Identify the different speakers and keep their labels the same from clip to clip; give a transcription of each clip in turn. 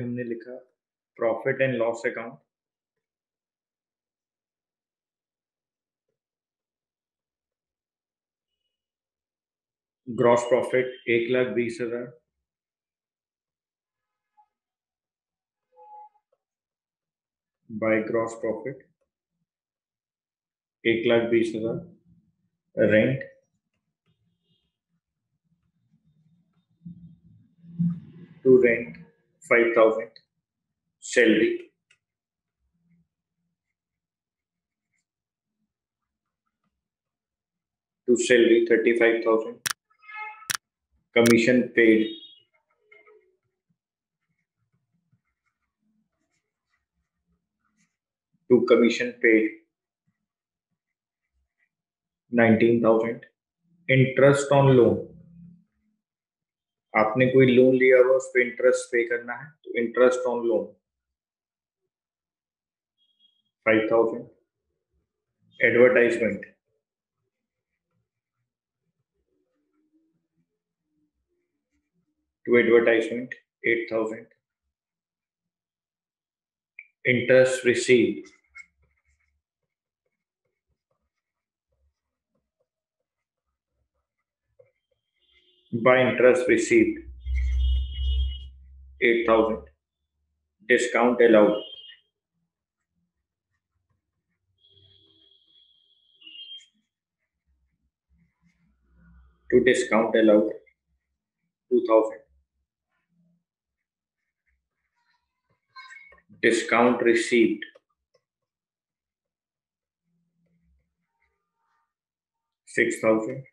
Speaker 1: हमने लिखा profit and loss account gross profit एक लाख बीस हज़ार। बाय ग्रॉस प्रॉफिट एक लाख बीस हज़ार। Rent to rent five thousand salary to salary 35000 commission paid to commission paid 19000 interest on loan आपने कोई लोन लिया हुआ, उस पर इंटरेस्ट पे करना है तो interest on loan five thousand advertisement to advertisement 8000 interest received. by interest received 8000 discount allowed. To discount allowed 2000 discount received 6000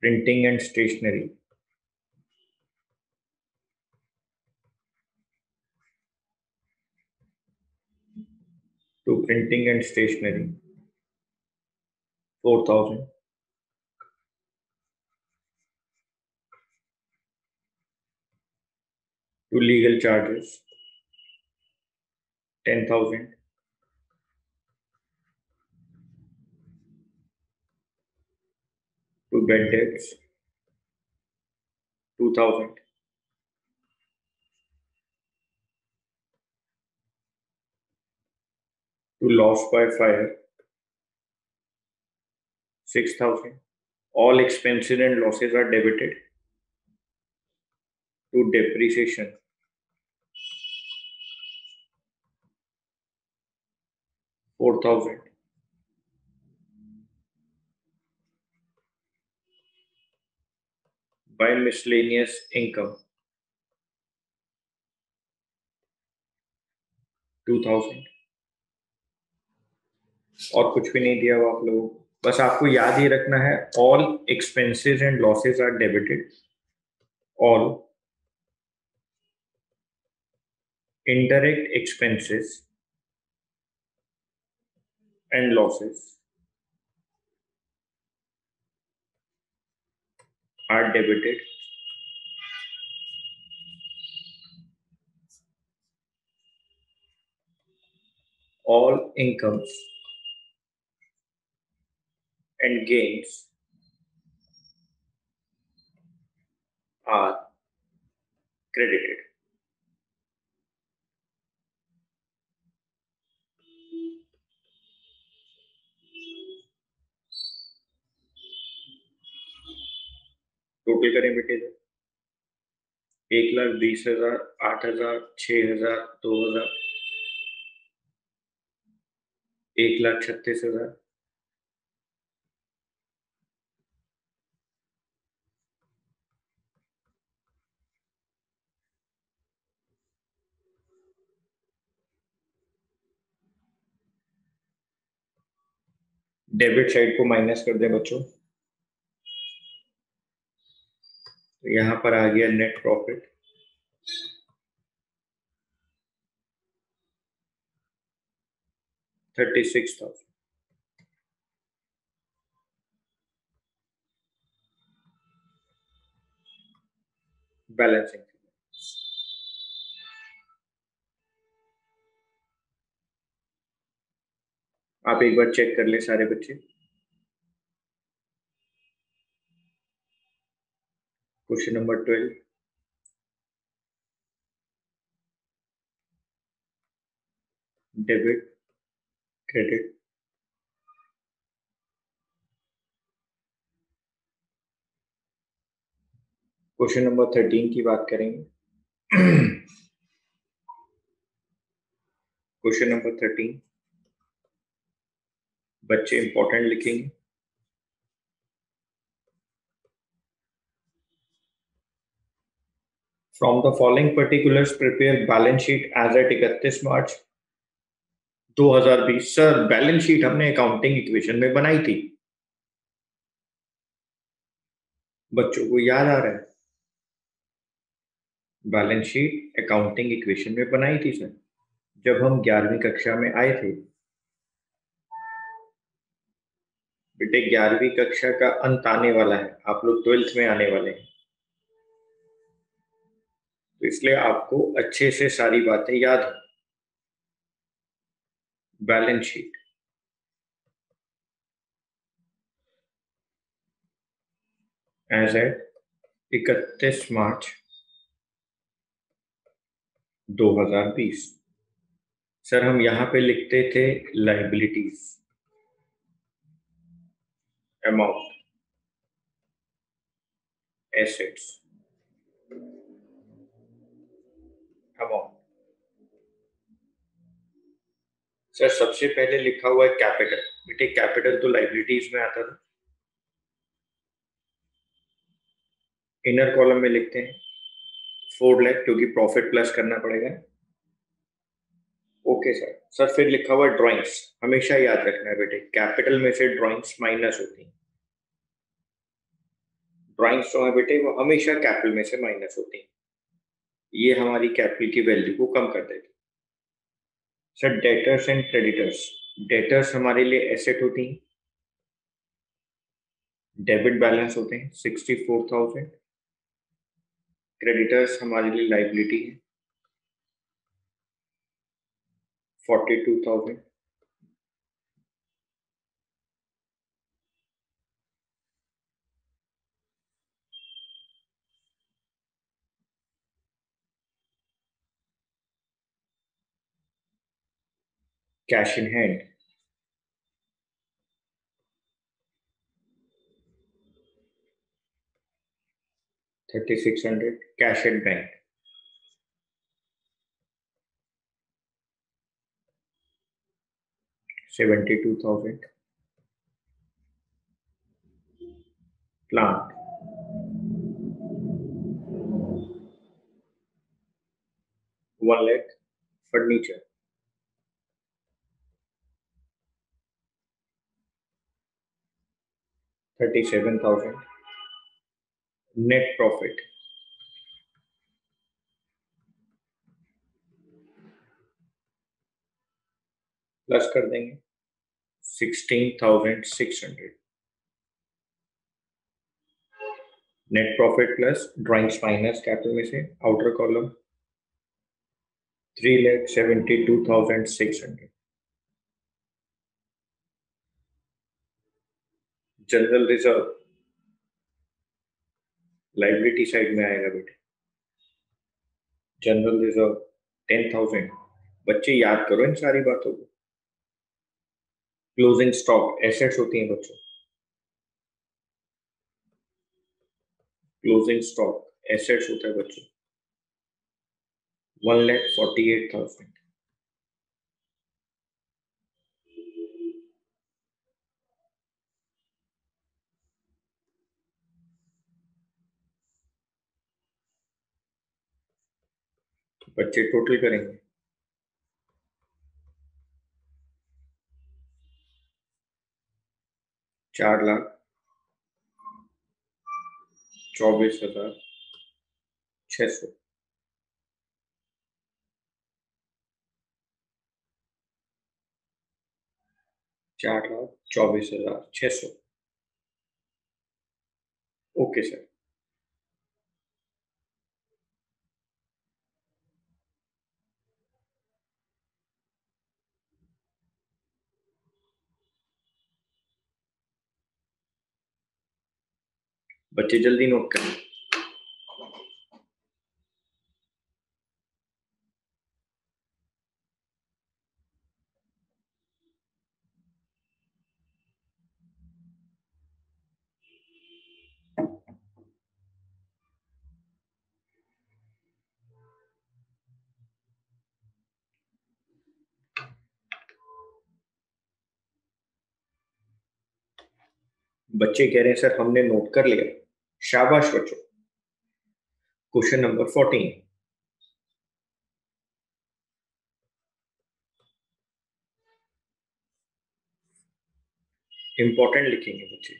Speaker 1: printing and stationery. To printing and stationery. Four thousand. To legal charges. 10000 to bed debts 2000 to loss by fire 6000 all expenses and losses are debited. To depreciation four thousand. By miscellaneous income. Two thousand और कुछ भी नहीं दिया हुआ आप लोगों को। बस आपको याद ही रखना है all expenses and losses are debited all indirect expenses and losses are debited. All incomes and gains are credited total करें बेटे एक लाख बीस हज़ार, आठ हज़ार छ हज़ार, दो हज़ार। एक लाख छत्तीस हज़ार। डेबिट साइड को माइनस कर दें बच्चों। तो यहाँ पर आ गया net profit thirty six thousand balancing आप एक बार चेक कर ले सारे बच्चे। Question number twelve. Debit, credit. Question number thirteen की बात करेंगे। Question number thirteen. बच्चे इंपॉर्टेंट लिखेंगे। From the following particulars prepare balance sheet as at इकतीस मार्च 2020 सर बैलेंस शीट हमने अकाउंटिंग इक्वेशन में बनाई थी। बच्चों को याद आ रहा है। बैलेंस शीट अकाउंटिंग इक्वेशन में बनाई थी सर जब हम ग्यारहवीं कक्षा में आए थे। बेटे, ग्यारहवीं कक्षा का अंत आने वाला है। आप लोग ट्वेल्थ में आने वाले हैं। तो इसलिए आपको अच्छे से सारी बातें याद हो। बैलेंस शीट एज एट इकतीस मार्च 2020 सर, हम यहाँ पे लिखते थे liabilities amount assets amount sir सबसे पहले लिखा हुआ है कैपिटल बेटे कैपिटल तो लाइबिलिटीज में आता था। इनर कॉलम में लिखते हैं। फोर लैख क्योंकि प्रॉफिट प्लस करना पड़ेगा। ओके सर सर फिर लिखा हुआ ड्राइंग्स हमेशा याद रखना है बेटे कैपिटल में से ड्राइंग्स माइनस होती हैं। ड्राइंग्स जो है बेटे, वो हमेशा कैपिटल में से माइनस होती हैं। ये हमारी कैपिटल की वैल्यू को कम कर देते sir debtors and creditors debtors हमारे लिए एसेट होती हैं। डेबिट बैलेंस होते हैं सिक्सटी फोर थाउज़ेंड क्रेडिटर्स हमारे लिए लाइबिलिटी है। Forty two thousand cash in hand thirty six hundred cash at bank seventy two thousand plant one lakh furniture. Thirty seven thousand. Net profit plus कर देंगे sixteen thousand six hundred net profit plus drawings minus capital में से outer column three lakh seventy two thousand six hundred general reserve liability side में आएगा बेटे। General reserve ten thousand बच्चे याद करो इन सारी बातों को। क्लोजिंग स्टॉक एसेट्स होती हैं बच्चों। क्लोजिंग स्टॉक एसेट्स होता है बच्चों। One lakh forty eight thousand बच्चे टोटल करेंगे। चार लाख, चौबीस हज़ार छ सौ। चार लाख, चौबीस हज़ार छ सौ। Okay sir. बच्चे जल्दी नोट करें बच्चे कह रहे हैं, सर, हमने नोट कर लिया। शाबाश बच्चों। क्वेश्चन नंबर फोर्टीन इंपॉर्टेंट लिखेंगे बच्चे।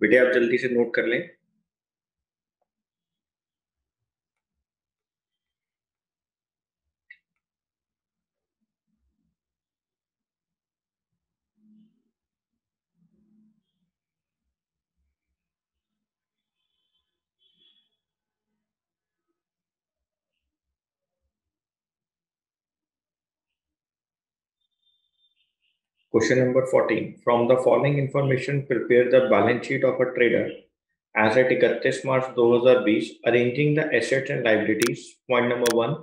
Speaker 1: बेटे, आप जल्दी से नोट कर लें। Question number 14. From the following information, prepare the balance sheet of a trader as at 31 March 2020, arranging the assets and liabilities. Point number one,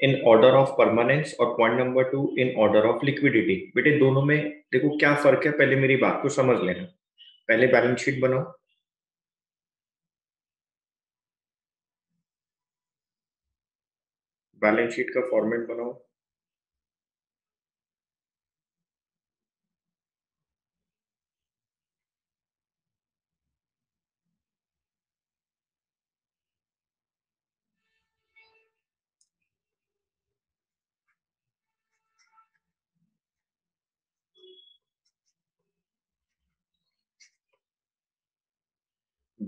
Speaker 1: in order of permanence और point number two, in order of liquidity. बेटे दोनों में देखो क्या फ़र्क है पहले मेरी बात को समझ लेना पहले बैलेंस शीट बनाओ बैलेंस शीट का फॉर्मेट बनाओ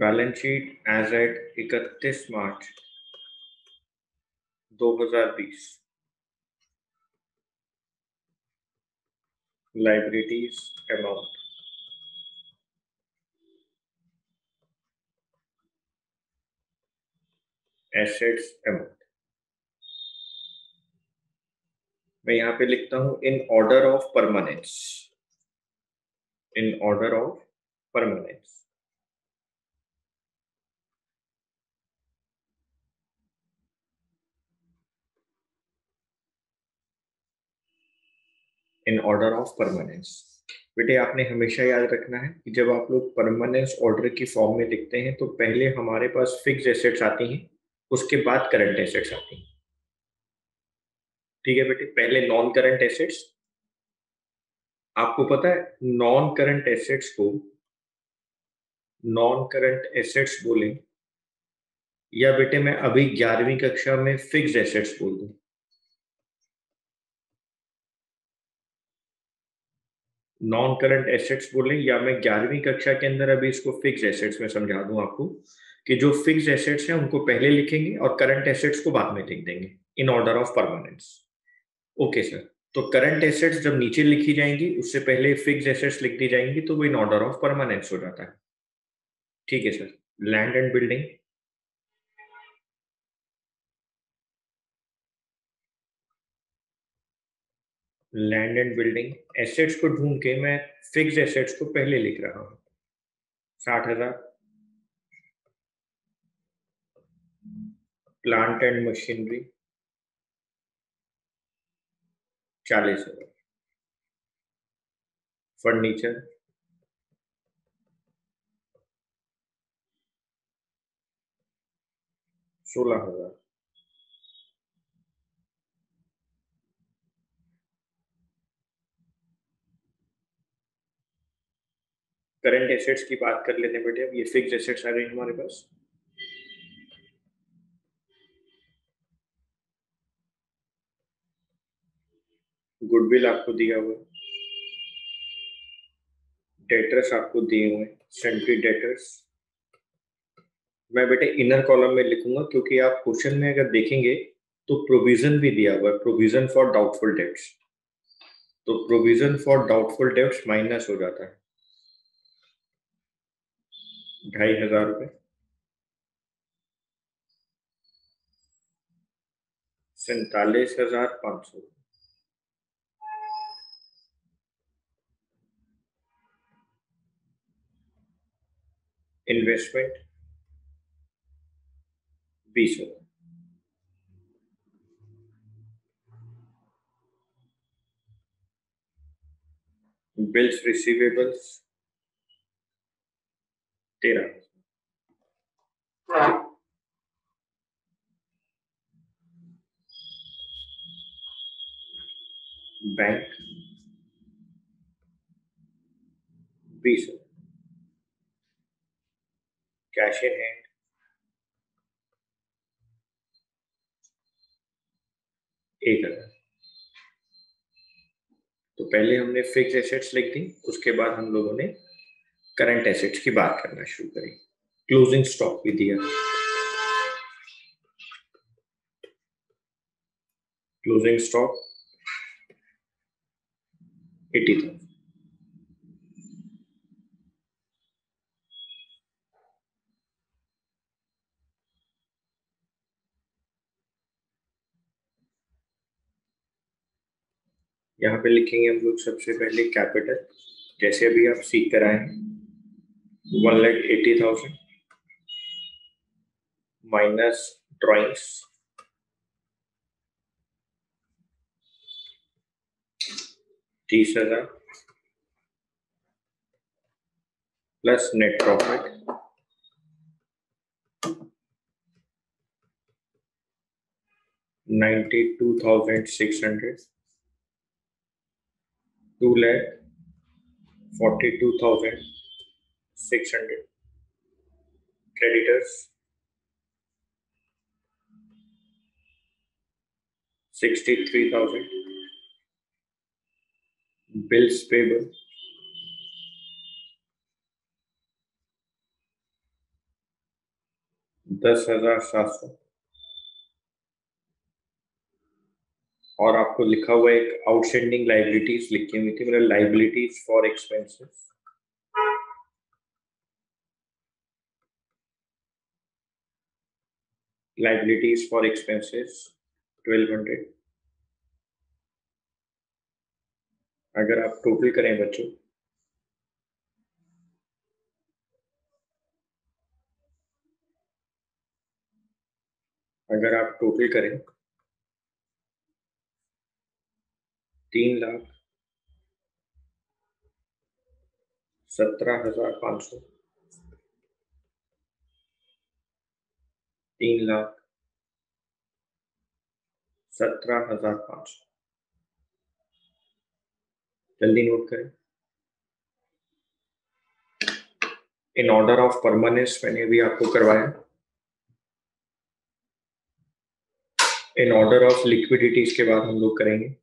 Speaker 1: बैलेंस शीट एज एट इकतीस March 2020 liabilities amount. Assets amount. मैं यहाँ पे लिखता हूँ, in order of permanence in order of permanence in order of permanence बेटे, आपने हमेशा याद रखना है कि जब आप लोग परमानेंस ऑर्डर की फॉर्म में लिखते हैं तो पहले हमारे पास फिक्स एसेट्स आती हैं, उसके बाद करंट एसेट्स आती हैं। ठीक है बेटे, पहले नॉन करंट एसेट्स आपको पता है नॉन करंट एसेट्स को नॉन करंट एसेट्स बोले, या बेटे, मैं अभी ग्यारहवीं कक्षा में फिक्स एसेट्स बोल दूँ। नॉन करंट एसेट्स बोले, या मैं ग्यारहवीं कक्षा के अंदर अभी इसको फिक्स एसेट्स में समझा दूँ आपको, कि जो फिक्स एसेट्स हैं उनको पहले लिखेंगे और करंट एसेट्स को बाद में लिख देंगे in order of permanence okay sir तो करंट एसेट्स जब नीचे लिखी जाएँगी, उससे पहले फिक्स एसेट्स लिख दी जाएँगी तो वो इन ऑर्डर ऑफ़ परमानेंस हो जाता है। ठीक है sir land and building land and building assets को ढूंढ के मैं फिक्स एसेट्स को पहले लिख रहा हूँ। साठ हज़ार। प्लांट एंड मशीनरी चालीस हज़ार। फर्नीचर सोलह हज़ार। करंट एसेट्स की बात कर लेते हैं बेटे, अब ये फिक्स एसेट्स आ गए हमारे पास। गुडविल आपको दिया हुआ डेटर्स आपको दिए हुए सेंट्री डेटर्स मैं बेटे इनर कॉलम में लिखूँगा, क्योंकि आप क्वेश्चन में अगर देखेंगे तो प्रोविज़न भी दिया हुआ है। प्रोविज़न फॉर डाउटफुल डेट्स तो provision for doubtful debts minus हो जाता है। ढाई हज़ार रुपये सैतालीस हज़ार पाँच सौ। इन्वेस्टमेंट बीस हज़ार। बिल्स रिसीवेबल्स तेरह बैंक बीस कैश इन हैंड एक हज़ार तो पहले हमने फिक्स एसेट्स लिख दी उसके बाद हम लोगों ने करंट एसेट्स की बात करना शुरू करी। क्लोजिंग स्टॉक भी दिया। क्लोजिंग स्टॉक एटी थाउज़ेंड यहाँ पे लिखेंगे हम लोग सबसे पहले कैपिटल जैसे अभी आप सीख कर आए one lakh eighty thousand minus drawings तीस हजार plus net profit ninety two thousand six hundred two lakh forty two thousand six hundred creditors. sixty three thousand bills payable. दस हज़ार सात सौ। और आपको लिखा हुआ एक आउटस्टैंडिंग लाइबिलिटीज लिखी हुई थी मतलब liabilities for expenses for expenses twelve hundred अगर आप टोटल करें बच्चों। अगर आप टोटल करें, तीन लाख सत्रह हज़ार पाँच सौ। तीन लाख सत्रह हज़ार पाँच जल्दी नोट करें। इन ऑर्डर ऑफ़ परमानेंस मैंने भी आपको करवाया। इन ऑर्डर ऑफ़ लिक्विडिटीज के बाद हम लोग करेंगे।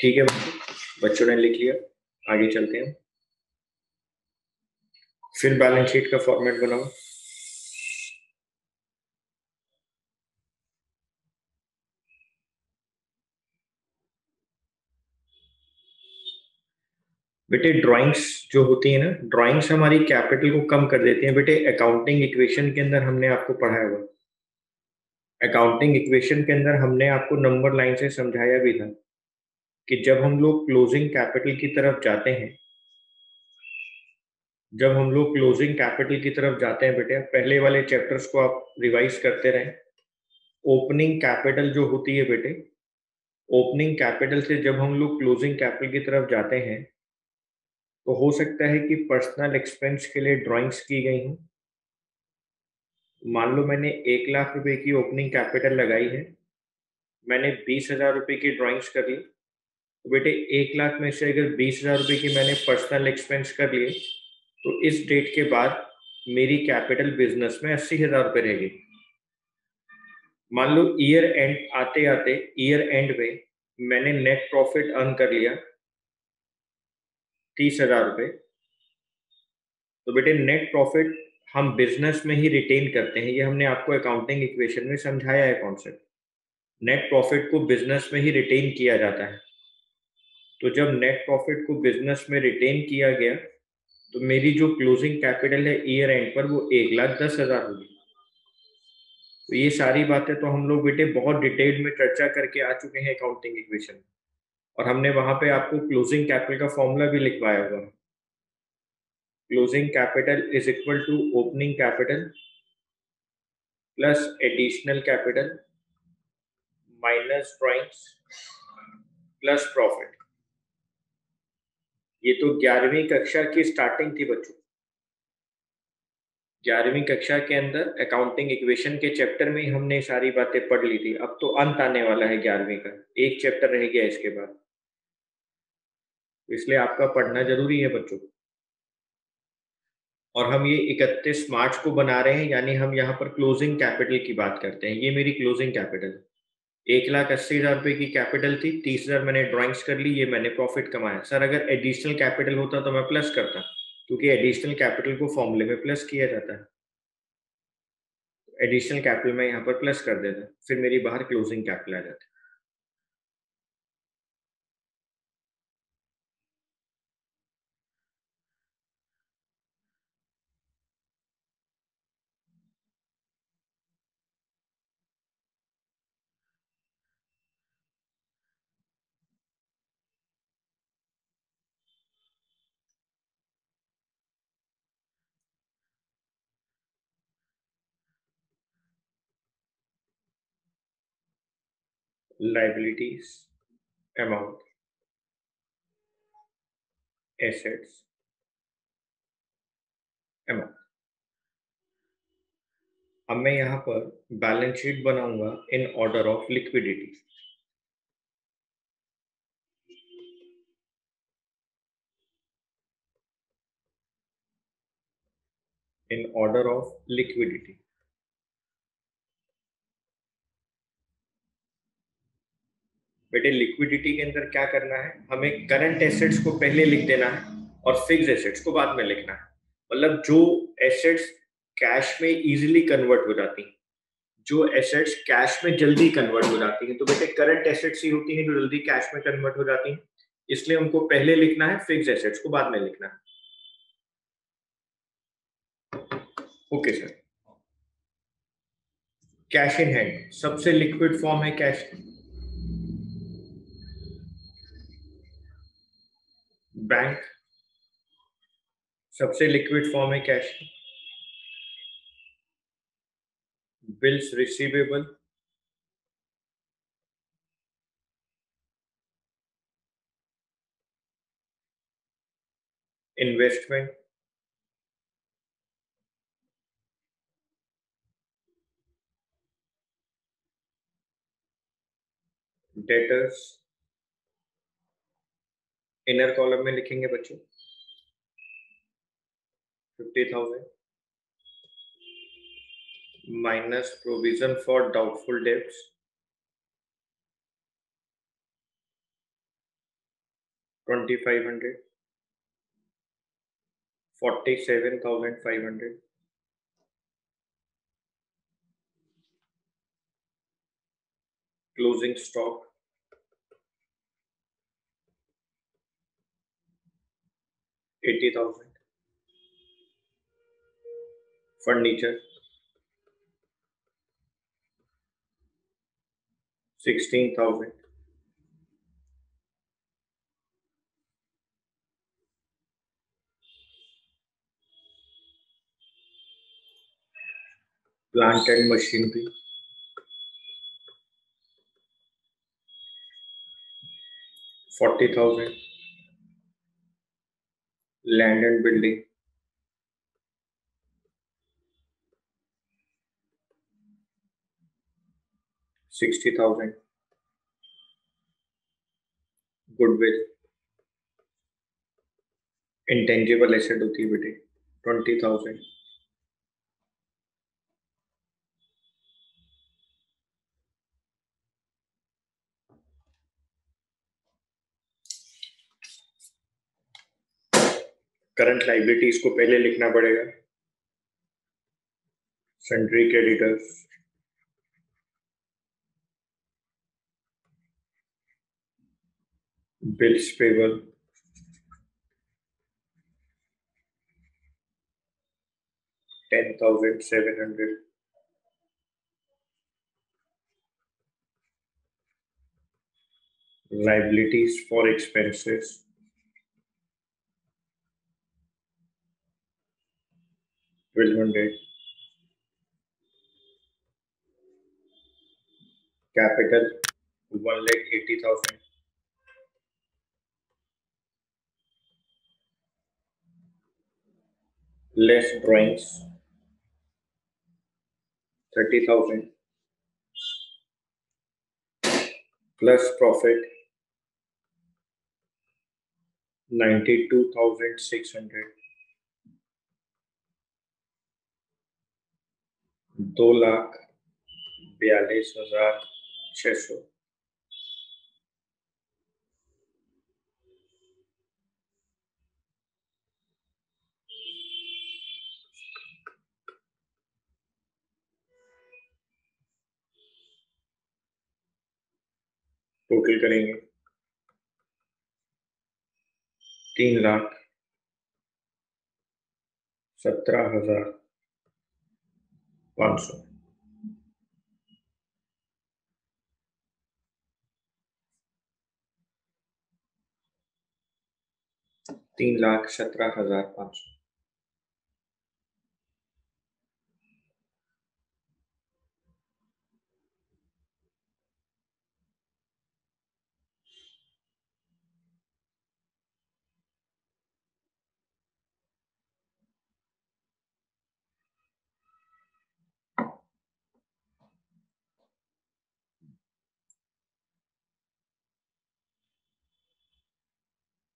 Speaker 1: ठीक है, बच्चों ने लिख लिया। आगे चलते हैं। फिर बैलेंस शीट का फॉर्मेट बनाओ बेटे ड्राइंग्स जो होती है ना ड्राइंग्स हमारी कैपिटल को कम कर देती हैं। बेटे अकाउंटिंग इक्वेशन के अंदर हमने आपको पढ़ाया हुआ। अकाउंटिंग इक्वेशन के अंदर हमने आपको नंबर लाइन से समझाया भी था। कि जब हम लोग क्लोजिंग कैपिटल की तरफ़ जाते हैं, जब हम लोग क्लोजिंग कैपिटल की तरफ़ जाते हैं बेटे, पहले वाले चैप्टर्स को आप रिवाइज करते रहें। ओपनिंग कैपिटल जो होती है बेटे ओपनिंग कैपिटल से जब हम लोग क्लोजिंग कैपिटल की तरफ़ जाते हैं तो हो सकता है कि पर्सनल एक्सपेंस के लिए ड्राइंग्स की गई हूँ। मान लो मैंने एक लाख रुपए की ओपनिंग कैपिटल लगाई है, मैंने बीस हज़ार रुपए की ड्राइंग्स कर ली तो बेटे, एक लाख में से अगर बीस हज़ार रुपए की मैंने पर्सनल एक्सपेंस कर लिए तो इस डेट के बाद मेरी कैपिटल बिज़नेस में अस्सी हज़ार रुपये रहेगी मान लो ईयर एंड आते आते ईयर एंड में मैंने नेट प्रॉफिट अर्न कर लिया तीस हज़ार रुपये तो बेटे नेट प्रॉफिट हम बिज़नेस में ही रिटेन करते हैं। ये हमने आपको अकाउंटिंग इक्वेशन में समझाया है कॉन्सेप्ट नेट प्रॉफिट को बिज़नेस में ही रिटेन किया जाता है। तो जब नेट प्रॉफिट को बिज़नेस में रिटेन किया गया तो मेरी जो क्लोजिंग कैपिटल है ईयर एंड पर वो एक लाख दस हज़ार होगी। तो ये सारी बातें तो हम लोग बेटे बहुत डिटेल में चर्चा करके आ चुके हैं अकाउंटिंग इक्वेशन और हमने वहाँ पे आपको क्लोजिंग कैपिटल का फॉर्मूला भी लिखवाया हुआ closing capital is equal to opening capital plus additional capital minus drawings plus profit ये तो ग्यारहवीं कक्षा की स्टार्टिंग थी बच्चों। ग्यारहवीं कक्षा के अंदर अकाउंटिंग इक्वेशन के चैप्टर में हमने सारी बातें पढ़ ली थी। अब तो अंत आने वाला है ग्यारहवीं का। एक चैप्टर रह गया इसके बाद। इसलिए आपका पढ़ना ज़रूरी है बच्चों। और हम ये इकतीस मार्च को बना रहे हैं, यानी हम यहाँ पर क्लोजिंग कैपिटल की बात करते हैं। ये मेरी क्लोजिंग कैपिटल है। एक लाख अस्सी हज़ार रुपए की कैपिटल थी, तीस हज़ार मैंने ड्राइंग्स कर ली, ये मैंने प्रॉफिट कमाया। सर, अगर एडिशनल कैपिटल होता तो मैं प्लस करता, क्योंकि एडिशनल कैपिटल को फॉर्मूले में प्लस किया जाता है। एडिशनल कैपिटल मैं यहाँ पर प्लस कर देता, फिर मेरी बाहर क्लोजिंग कैपिटल आ जाती। liabilities, amount, assets, amount. अब मैं यहाँ पर बैलेंस शीट बनाऊँगा in order of liquidity in order of liquidity बेटे लिक्विडिटी के अंदर क्या करना है? हमें करंट एसेट्स को पहले लिख देना है और फिक्स एसेट्स को बाद में लिखना है। मतलब जो एसेट्स कैश में इजीली कन्वर्ट हो जाती हैं, जो एसेट्स कैश में जल्दी कन्वर्ट हो जाती हैं तो बेटे करंट एसेट्स ही होती हैं जो जल्दी कैश में कन्वर्ट हो जाती हैं। इसलिए उनको पहले लिखना है फिक्स एसेट्स को बाद में लिखना है। Okay sir cash in hand सबसे लिक्विड फॉर्म है कैश बैंक सबसे लिक्विड फॉर्म है cash bills receivable investment debtors inner column में लिखेंगे बच्चों। Fifty thousand minus provision for doubtful debts twenty five hundred forty seven thousand five hundred closing stock eighty thousand. Furniture sixteen thousand. Plant and machinery forty thousand. Land and building sixty thousand goodwill intangible asset होती है बेटे. Twenty thousand current liabilities को पहले लिखना पड़ेगा। Sundry creditors bills payable ten thousand seven hundred liabilities for expenses twelve hundred capital one lakh eighty thousand. Less drawings thirty thousand. Plus profit ninety two thousand six hundred दो लाख बयालीस हज़ार छह सौ। Total करेंगे तीन लाख सत्रह हज़ार सौ तीन लाख सत्रह हज़ार पाँच सौ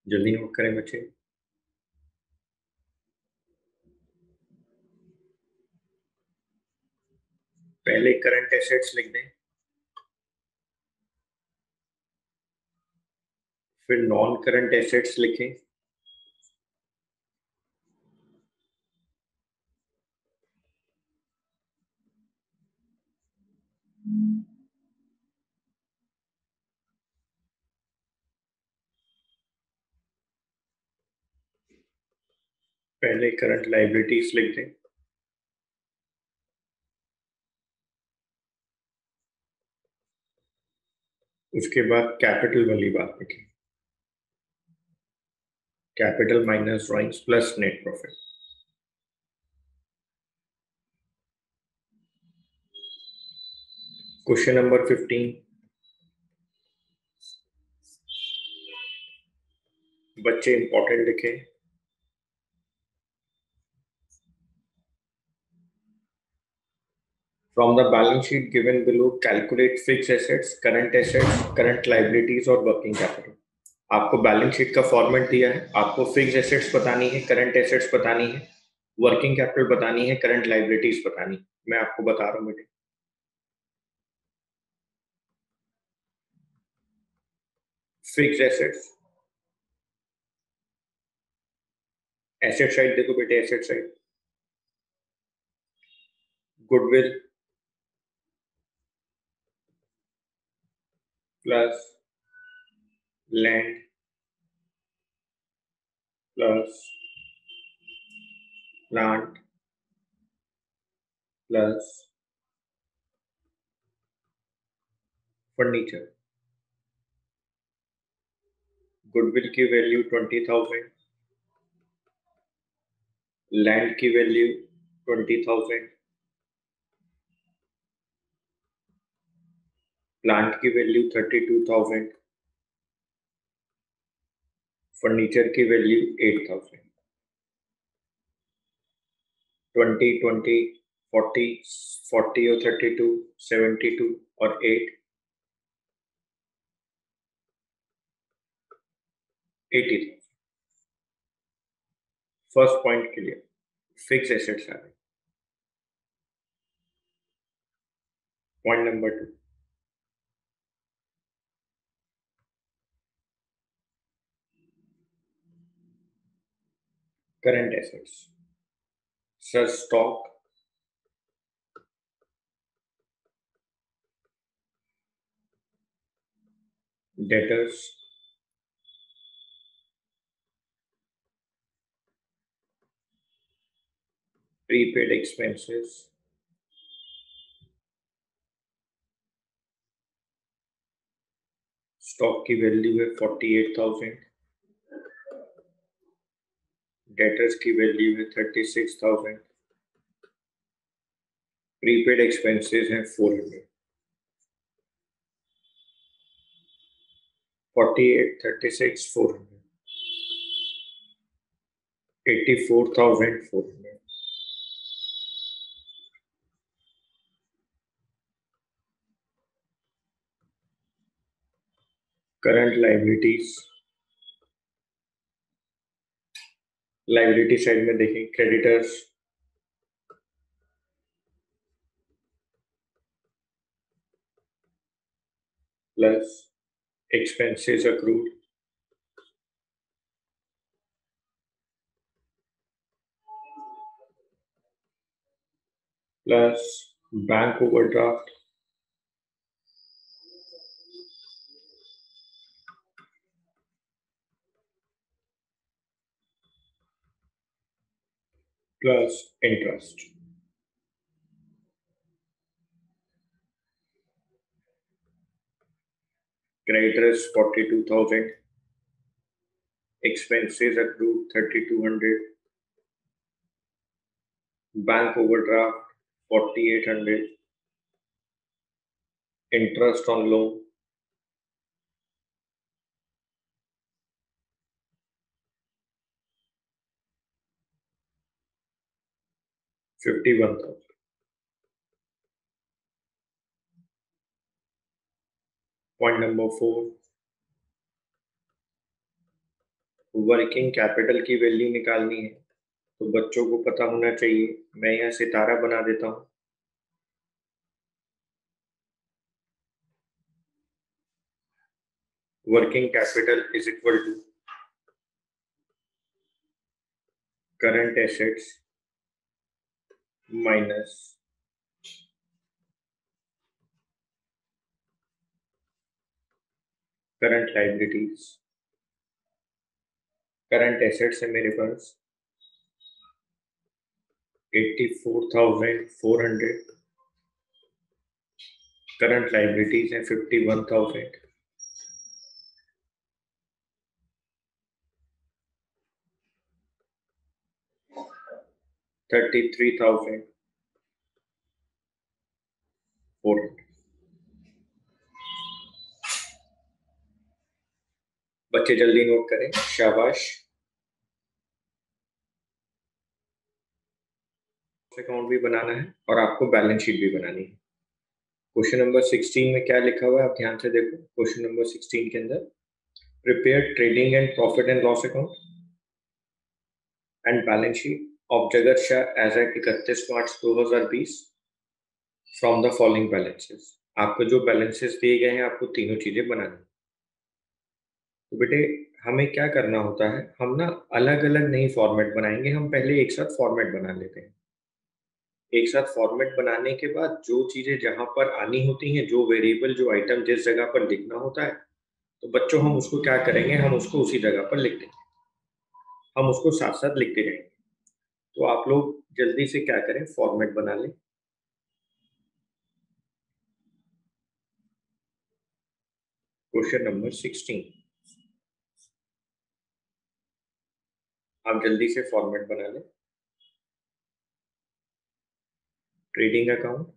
Speaker 1: जल्दी नोट करें बच्चे। पहले करंट एसेट्स लिख दें। फिर नॉन करंट एसेट्स लिखें। पहले करंट लाइबिलिटीज लिख दें उसके बाद कैपिटल वाली बात लिखें। Capital minus drawings plus net profit question number fifteen बच्चे इंपॉर्टेंट लिखें। From the balance sheet given below, calculate fixed assets, current assets, current liabilities और working capital. आपको बैलेंस शीट का फॉर्मेट दिया है आपको फिक्स एसेट्स बतानी है करंट एसेट्स बतानी है वर्किंग कैपिटल बतानी है करंट लाइबिलिटीज बतानी है। मैं आपको बता रहा हूँ बेटे। फिक्स एसेट्स एसेट साइड देखो बेटे asset side goodwill plus land plus plant plus furniture goodwill की वैल्यू ट्वेंटी थाउज़ेंड लैंड की वैल्यू ट्वेंटी थाउज़ेंड प्लांट की value thirty two thousand, furniture की value eight thousand, twenty twenty, forty forty और thirty two, seventy two और eight, eighty thousand. First point clear fix assets आ गए point number two current assets. Sir, stock. Debtors. Prepaid expenses. Stock की value है forty eight thousand debtors की value है thirty six thousand prepaid expenses हैं four hundred forty eight thirty six four hundred eighty four thousand four hundred current liabilities. Liability side में देखें creditors plus expenses accrued plus bank overdraft plus interest. Creditors 42,000. Expenses accrued 3,200. Bank overdraft 4,800. Interest on loan point number four working capital की value निकालनी है तो बच्चों को पता होना चाहिए। मैं यहाँ सितारा बना देता हूँ। Working capital is equal to current assets minus current liabilities current assets है मेरे पास। Eighty four thousand four hundred. Current liabilities है fifty one thousand. Thirty three thousand four बच्चे जल्दी नोट करें। शाबाश। अकाउंट भी बनाना है और आपको बैलेंस शीट भी बनानी है। क्वेश्चन नंबर सिक्सटीन में क्या लिखा हुआ है? आप ध्यान से देखो। क्वेश्चन नंबर सिक्सटीन के अंदर prepare trading and profit and loss account and balance sheet of Jagat Shah as at इकतीस March 2020 from the following balances आपको जो बैलेंसेस दिए गए हैं, आपको तीनों चीज़ें बनानी तो बेटे, हमें क्या करना होता है? हम ना अलग अलग नहीं फॉर्मेट बनाएँगे। हम पहले एक साथ फॉर्मेट बना लेते हैं। एक साथ फॉर्मेट बनाने के बाद जो चीज़ें जहाँ पर आनी होती हैं, जो वेरिएबल जो आइटम जिस जगह पर लिखना होता है तो बच्चों, हम उसको क्या करेंगे? हम उसको उसी जगह पर लिख देंगे। हम उसको साथ साथ लिखते जाएँगे। तो आप लोग जल्दी से क्या करें? फॉर्मेट बना लें। क्वेश्चन नंबर सिक्सटीन आप जल्दी से फॉर्मेट बना लें। ट्रेडिंग अकाउंट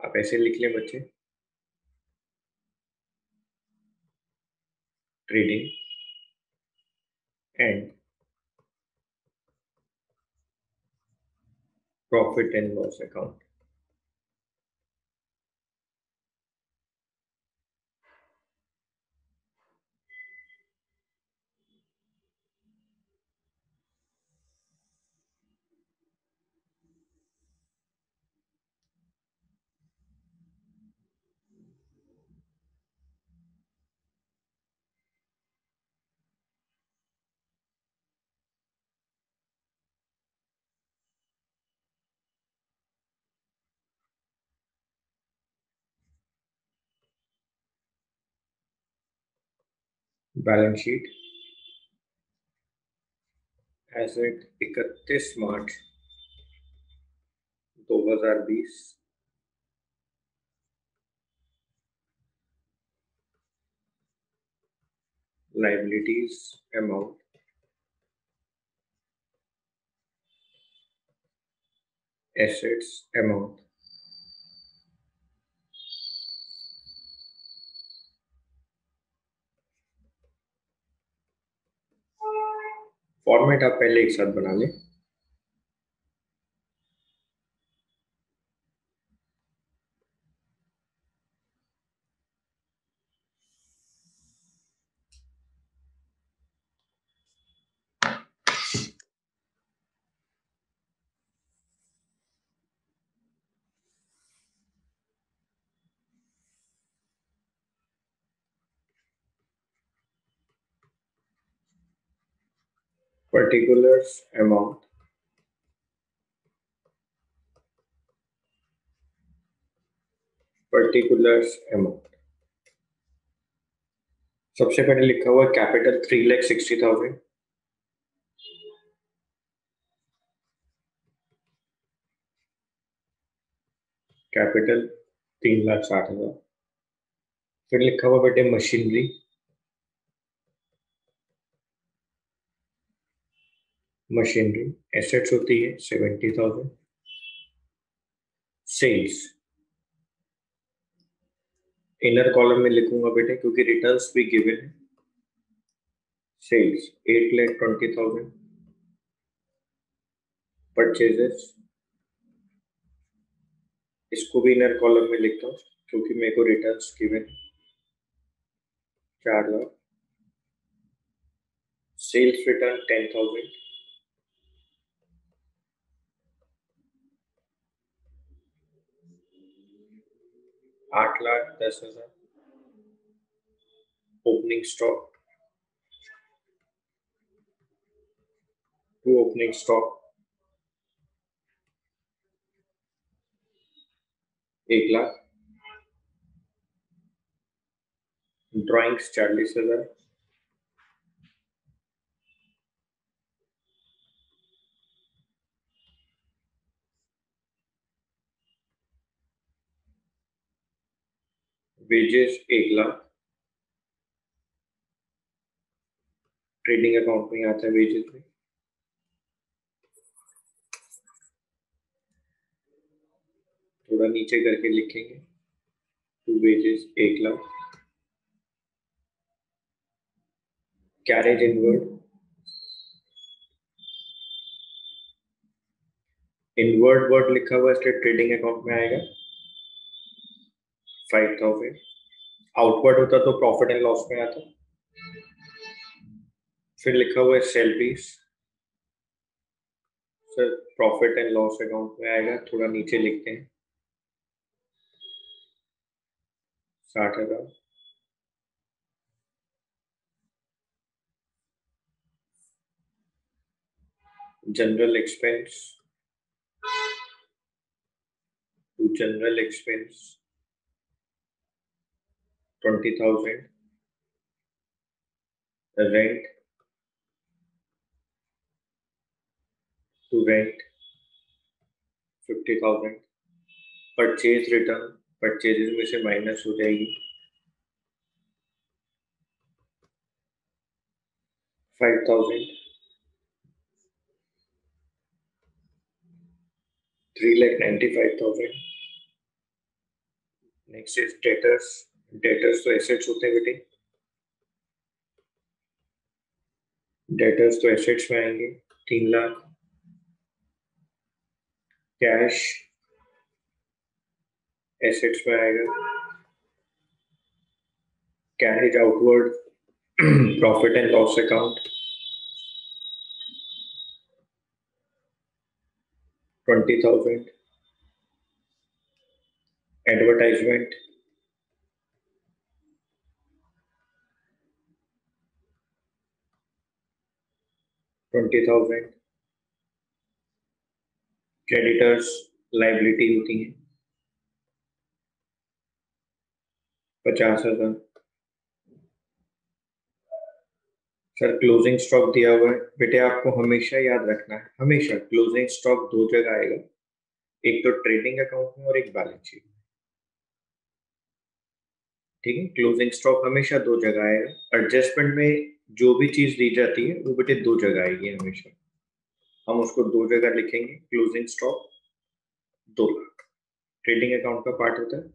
Speaker 1: आप ऐसे लिख लें बच्चे। Trading and profit and loss account. Balance sheet asset इकतीस मार्च 2020 liabilities amount assets amount Format आप पहले एक साथ बना लें। Particulars amount. Particulars amount. सबसे पहले लिखा हुआ capital three lakh sixty thousand capital तीन लाख साठ हज़ार. फिर लिखा हुआ बेटे मशीनरी. मशीनरी, एसेट्स होती है, seventy thousand. Sales. Inner column में लिखूँगा बेटे, क्योंकि रिटर्न्स भी गिवन है। Sales, eight lakh twenty thousand. Purchases इसको भी इनर कॉलम में लिखता हूँ, क्योंकि मेरे को रिटर्न्स गिवन चार lakh. Sales return ten thousand आठ लाख दस हज़ार। Opening stock to opening stock एक लाख। ड्राइंग्स चालीस हज़ार। वेजेस एक लाख। ट्रेडिंग अकाउंट में आता है वेजेस में। थोड़ा नीचे करके लिखेंगे। टू वेजेस एक lakh. Carriage inward inward word लिखा हुआ इसलिए ट्रेडिंग अकाउंट में आएगा। फाइव थाउज़ेंड आउटवर्ड होता तो प्रॉफिट एंड लॉस में आता। फिर लिखा हुआ है सेल पीस sir profit and loss account में आएगा, थोड़ा नीचे लिखते हैं। साठ हज़ार। General expense to general expense thousand. The rent. To rent. Fifty thousand purchase return purchases में से माइनस हो जाएगी. Five thousand three lakh ninety five thousand next is debtors debtors तो एसेट्स होते हैं बेटे। डेटर्स तो एसेट्स में आएँगे, तीन लाख। कैश एसेट्स में आएगा। Carriage outward profit and loss account twenty thousand advertisement twenty thousand creditors liability होती हैं। पचास हज़ार। सर क्लोजिंग स्टॉक दिया हुआ है। बेटे, आपको हमेशा याद रखना है, हमेशा क्लोजिंग स्टॉक दो जगह आएगा। एक तो ट्रेडिंग अकाउंट में और एक बैलेंस शीट में। ठीक है? क्लोजिंग स्टॉक हमेशा दो जगह आएगा। एडजस्टमेंट में जो भी चीज़ दी जाती है, वो बेटे दो जगह आएगी हमेशा। हम उसको दो जगह लिखेंगे क्लोजिंग स्टॉक दो लाख। ट्रेडिंग अकाउंट का पार्ट होता है।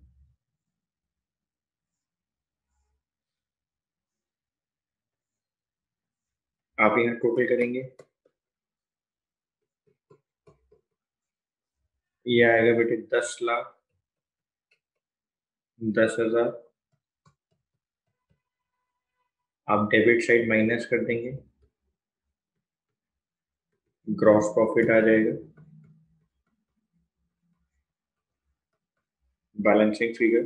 Speaker 1: आप यहाँ टोटल करेंगे। ये आएगा बेटे दस लाख, दस हज़ार। आप डेबिट साइड माइनस कर देंगे। ग्रॉस प्रॉफिट आ जाएगा। बैलेंसिंग फिगर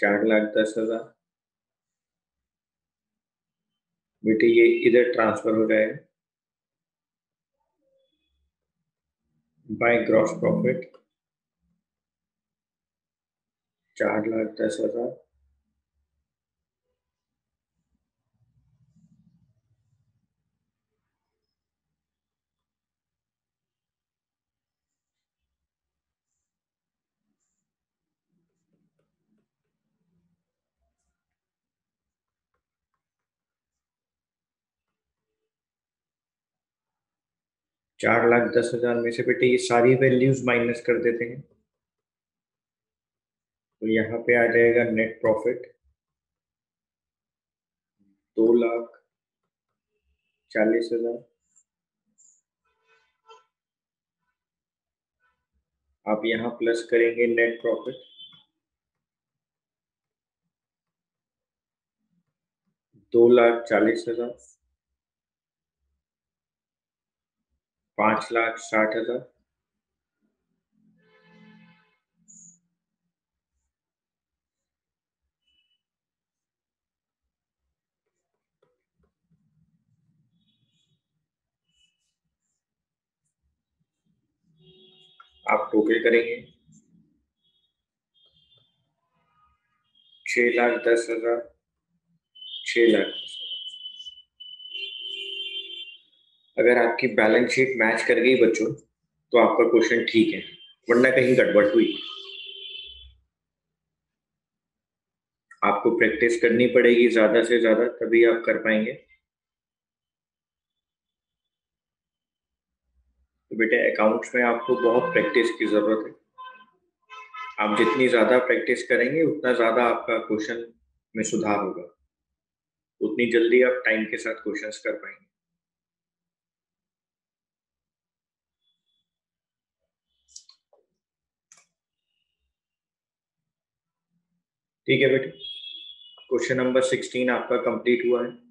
Speaker 1: चार लाख दस हज़ार। बेटे, ये इधर ट्रांसफ़र हो जाएगा। बाय ग्रॉस प्रॉफिट चार लाख दस हज़ार। चार लाख दस हज़ार में से बेटे ये सारी वैल्यूज़ माइनस कर देते हैं। तो यहाँ पे आ जाएगा नेट प्रॉफिट दो लाख चालीस हज़ार। आप यहाँ प्लस करेंगे नेट प्रॉफिट दो लाख चालीस हज़ार। पाँच लाख साठ हज़ार। आप टोटल करेंगे। छ लाख दस हज़ार छ लाख अगर आपकी बैलेंस शीट मैच कर गई बच्चों तो आपका क्वेश्चन ठीक है, वरना कहीं गड़बड़ हुई। आपको प्रैक्टिस करनी पड़ेगी ज़्यादा से ज़्यादा, तभी आप कर पाएँगे। तो बेटे अकाउंट्स में आपको बहुत प्रैक्टिस की ज़रूरत है। आप जितनी ज़्यादा प्रैक्टिस करेंगे, उतना ज़्यादा आपका क्वेश्चन में सुधार होगा। उतनी जल्दी आप टाइम के साथ क्वेश्चंस कर पाएँगे। ठीक है बेटे। क्वेश्चन नंबर सिक्सटीन आपका कंप्लीट हुआ है।